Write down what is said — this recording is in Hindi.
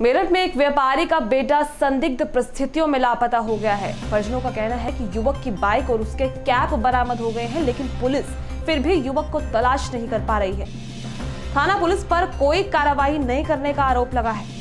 मेरठ में एक व्यापारी का बेटा संदिग्ध परिस्थितियों में लापता हो गया है। परिजनों का कहना है कि युवक की बाइक और उसके कैप बरामद हो गए हैं, लेकिन पुलिस फिर भी युवक को तलाश नहीं कर पा रही है। थाना पुलिस पर कोई कार्रवाई नहीं करने का आरोप लगा है।